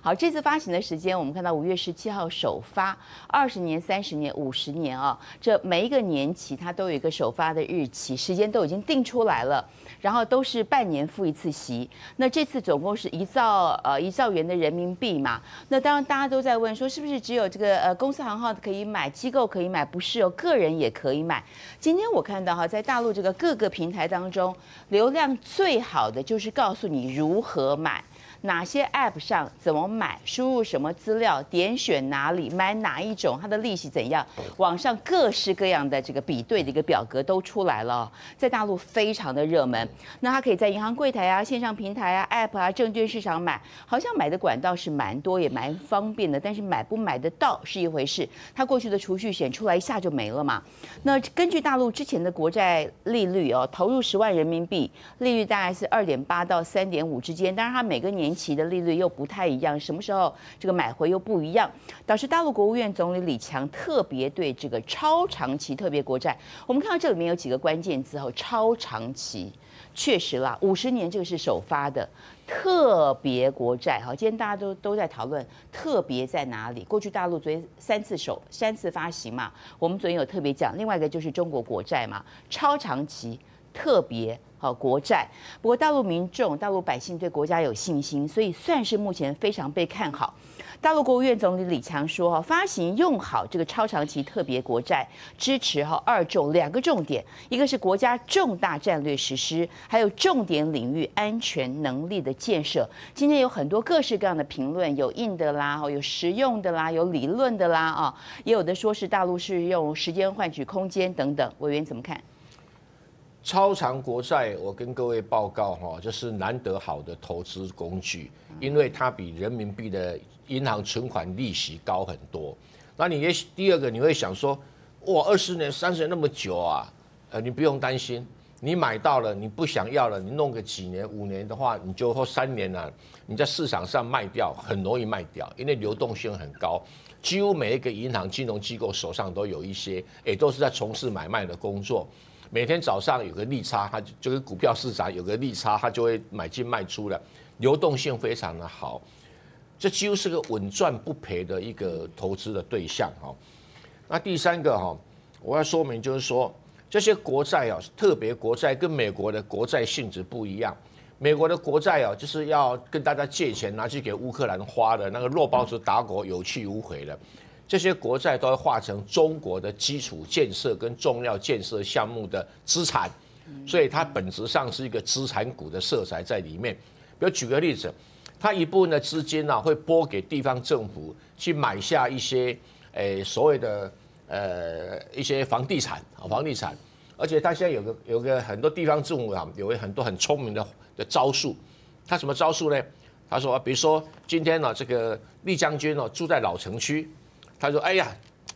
好，这次发行的时间，我们看到五月十七号首发，二十年、三十年、五十年啊，这每一个年期它都有一个首发的日期，时间都已经定出来了。然后都是半年付一次息，那这次总共是一兆呃一兆元的人民币嘛？那当然大家都在问说，是不是只有这个呃公司行号可以买，机构可以买？不是哦，个人也可以买。今天我看到哈，在大陆这个各个平台当中，流量最好的就是告诉你如何买。哪些 App 上怎么买？输入什么资料？点选哪里买哪一种？它的利息怎样？网上各式各样的这个比对的一个表格都出来了，在大陆非常的热门。那它可以在银行柜台啊、线上平台啊、App 啊、证券市场买，好像买的管道是蛮多也蛮方便的。但是买不买得到是一回事。它过去的储蓄险出来一下就没了嘛。那根据大陆之前的国债利率哦，投入十万人民币，利率大概是二点八到三点五之间。当然它每个年年期的利率又不太一样，什么时候这个买回又不一样，导致大陆国务院总理李强特别对这个超长期特别国债，我们看到这里面有几个关键字哦，超长期，确实啦，五十年这个是首发的特别国债，哈，今天大家都都在讨论特别在哪里？过去大陆昨天三次首三次发行嘛，我们昨天有特别讲，另外一个就是中国国债嘛，超长期特别。好，国债。不过大陆民众、大陆百姓对国家有信心，所以算是目前非常被看好。大陆国务院总理李强说：“哈，发行用好这个超长期特别国债，支持哈二重两个重点，一个是国家重大战略实施，还有重点领域安全能力的建设。今天有很多各式各样的评论，有硬的啦，有实用的啦，有理论的啦，啊，也有的说是大陆是用时间换取空间等等。委员怎么看？”超长国债，我跟各位报告哈，这是难得好的投资工具，因为它比人民币的银行存款利息高很多。那你也第二个你会想说，哇，二十年、三十年那么久啊，呃，你不用担心，你买到了，你不想要了，你弄个几年、五年的话，你就或三年了，你在市场上卖掉很容易卖掉，因为流动性很高，几乎每一个银行、金融机构手上都有一些，也都是在从事买卖的工作。每天早上有个利差，它就跟股票市场有个利差，它就会买进卖出了，流动性非常的好，这几乎是个稳赚不赔的一个投资的对象哈。那第三个哈，我要说明就是说，这些国债啊，特别国债跟美国的国债性质不一样，美国的国债啊，就是要跟大家借钱拿去给乌克兰花的那个肉包子打狗有去无回的。这些国债都会化成中国的基础建设跟重要建设项目的资产，所以它本质上是一个资产股的色彩在里面。比如举个例子，它一部分的资金呢会拨给地方政府去买下一些诶所谓的呃一些房地产啊房地产，而且它现在有个有个很多地方政府啊有很多很聪明的的招数，它什么招数呢？他说，比如说今天呢这个丽将军呢住在老城区。他说：“哎呀，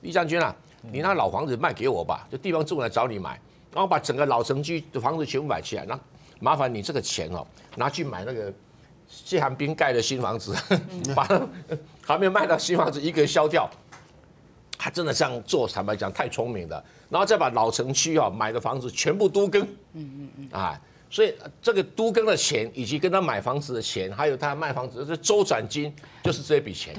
李将军啊，你那老房子卖给我吧，就地方政府来找你买，然后把整个老城区的房子全部买起来，那麻烦你这个钱哦，拿去买那个谢寒冰盖的新房子，把还没有卖到新房子一个销掉。他真的这样做，坦白讲太聪明了。然后再把老城区啊买的房子全部都更，嗯嗯嗯，啊，所以这个都更的钱，以及跟他买房子的钱，还有他卖房子的周转金，就是这笔钱。”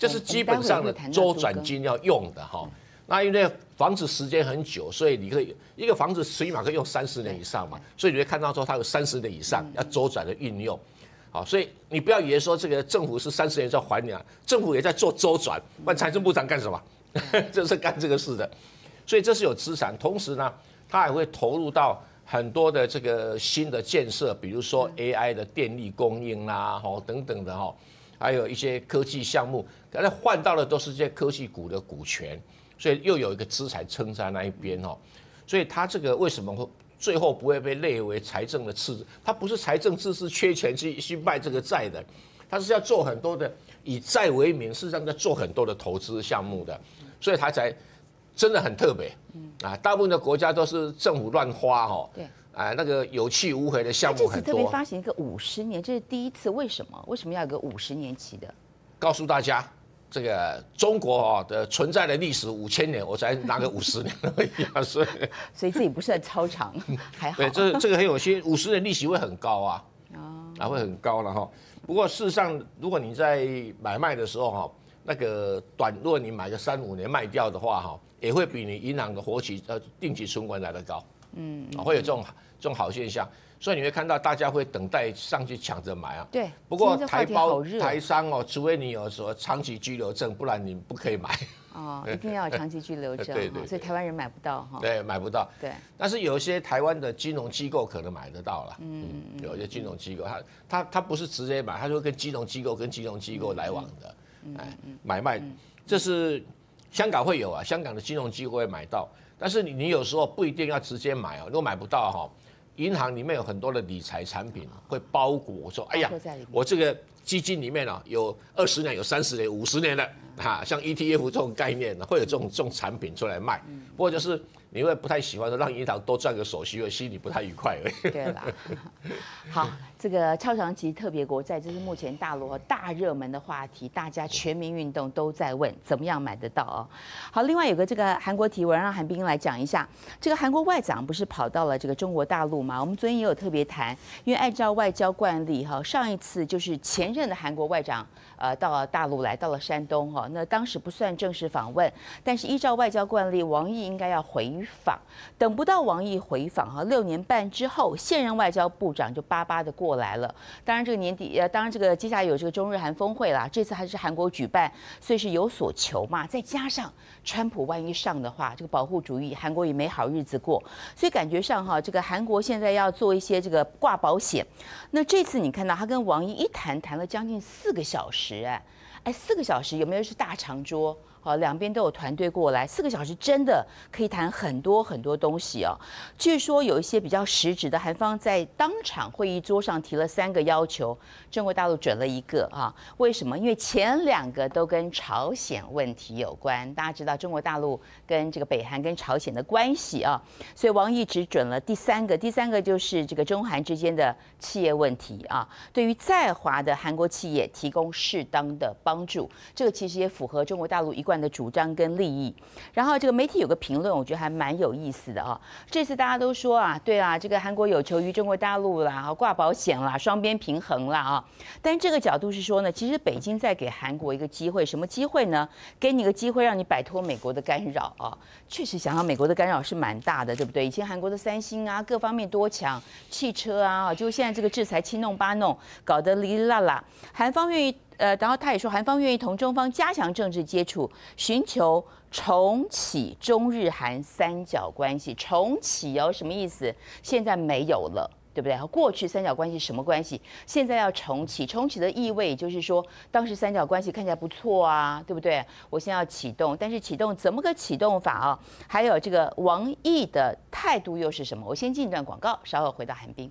这是基本上的周转金要用的哈，那因为房子时间很久，所以你可以一个房子起码可以用三十年以上嘛，所以你会看到说它有三十年以上要周转的运用，好，所以你不要以为说这个政府是三十年在还你啊，政府也在做周转，问财政部长干什么？就是干这个事的，所以这是有资产，同时呢，它还会投入到很多的这个新的建设，比如说 AI 的电力供应啦，哈等等的哈。还有一些科技项目，可是换到的都是这些科技股的股权，所以又有一个资产撑在那一边哦。所以它这个为什么会最后不会被列为财政的赤字？它不是财政赤字缺钱去去卖这个债的，它是要做很多的以债为名，事实上在做很多的投资项目的，所以它才真的很特别。啊，大部分的国家都是政府乱花哦。对。哎，那个有去无回的项目很多。这次特别发行一个五十年，这是第一次，为什么？为什么要有个五十年期的？告诉大家，这个中国啊的存在的历史五千年，我才拿个五十年而已啊，所以 所以自己不是很超长，还好。对，这这个很有些五十年利息会很高啊。哦。啊会很高了哈。不过事实上，如果你在买卖的时候哈，那个短，如果你买个三五年卖掉的话哈，也会比你银行的活期呃定期存款来的高，嗯，会有这种这种好现象。所以你会看到大家会等待上去抢着买啊。对。不过台胞台商哦，除非你有什么长期居留证，不然你不可以买。哦，一定要有长期居留证。对对。所以台湾人买不到哈。对，买不到。对。但是有一些台湾的金融机构可能买得到了。嗯嗯。有一些金融机构，他他他不是直接买，他就跟金融机构跟金融机构来往的。哎，买卖，这是香港会有啊，香港的金融机构会买到。但是你你有时候不一定要直接买哦，如果买不到哈。银行里面有很多的理财产品会包裹，说：“哎呀，我这个基金里面啊，有二十年、有三十年、五十年的，哈，像 ETF 这种概念呢，会有这种这种产品出来卖。不过就是。”你会不太喜欢说让银行多赚个手续费，心里不太愉快而已。对啦，好，这个超长期特别国债，这是目前大陆大热门的话题，大家全民运动都在问怎么样买得到哦。好，另外有个这个韩国提文，让韩冰来讲一下。这个韩国外长不是跑到了这个中国大陆吗？我们昨天也有特别谈，因为按照外交惯例哈，上一次就是前任的韩国外长呃到了大陆来到了山东哈，那当时不算正式访问，但是依照外交惯例，王毅应该要回应。访等不到王毅回访哈，六年半之后，现任外交部长就巴巴的过来了。当然这个年底呃，当然这个接下来有这个中日韩峰会啦，这次还是韩国举办，所以是有所求嘛。再加上川普万一上的话，这个保护主义，韩国也没好日子过。所以感觉上哈，这个韩国现在要做一些这个挂保险。那这次你看到他跟王毅一谈谈了将近四个小时，哎哎，四个小时有没有是大长桌？好，两边都有团队过来，四个小时真的可以谈很多很多东西哦。据说有一些比较实质的，韩方在当场会议桌上提了三个要求，中国大陆准了一个啊。为什么？因为前两个都跟朝鲜问题有关。大家知道中国大陆跟这个北韩跟朝鲜的关系啊，所以王毅只准了第三个。第三个就是这个中韩之间的企业问题啊，对于在华的韩国企业提供适当的帮助，这个其实也符合中国大陆一。惯的主张跟利益，然后这个媒体有个评论，我觉得还蛮有意思的啊。这次大家都说啊，对啊，这个韩国有求于中国大陆啦，挂保险啦，双边平衡啦啊。但这个角度是说呢，其实北京在给韩国一个机会，什么机会呢？给你个机会，让你摆脱美国的干扰啊。确实，想要美国的干扰是蛮大的，对不对？以前韩国的三星啊，各方面多强，汽车啊，就现在这个制裁七弄八弄，搞得哩哩啦啦。韩方愿意。呃，然后他也说，韩方愿意同中方加强政治接触，寻求重启中日韩三角关系。重启哦，什么意思？现在没有了，对不对？过去三角关系什么关系？现在要重启，重启的意味就是说，当时三角关系看起来不错啊，对不对？我现在要启动，但是启动怎么个启动法啊？还有这个王毅的态度又是什么？我先进一段广告，稍后回到韩冰。